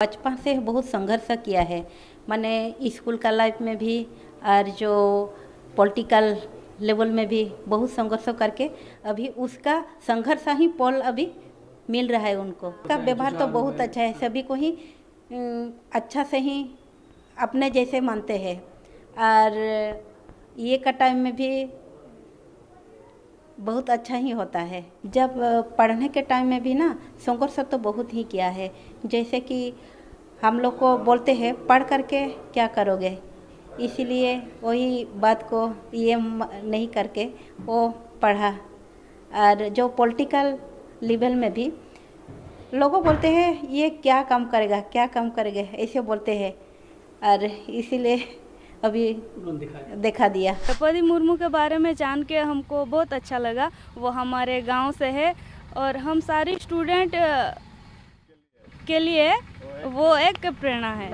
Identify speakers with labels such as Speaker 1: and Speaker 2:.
Speaker 1: बचपन से बहुत संघर्ष किया है। मैंने स्कूल का लाइफ में भी और जो पॉलिटिकल लेवल में भी बहुत संघर्ष करके अभी उसका संघर्ष ही पल अभी मिल रहा है उनको। का व्यवहार तो बहुत अच्छा है। सभी को ही अच्छा से ही अपने जैसे मानते हैं। और ये का टाइम में भी बहुत अच्छा ही होता है। जब पढ़ने के टाइम में भी ना संघर्ष तो बहुत ही किया है। जैसे कि हम लोग को बोलते हैं, पढ़ करके क्या करोगे? इसीलिए वही बात को ये नहीं करके वो पढ़ा। और जो पॉलिटिकल लेवल में भी लोगों बोलते हैं, ये क्या काम करेगा, क्या काम करेगा? ऐसे बोलते हैं। और इसीलिए अभी देखा दिया।
Speaker 2: द्रौपदी मुर्मू के बारे में जान के हमको बहुत अच्छा लगा। वो हमारे गाँव से है और हम सारी स्टूडेंट के लिए वो एक प्रेरणा है।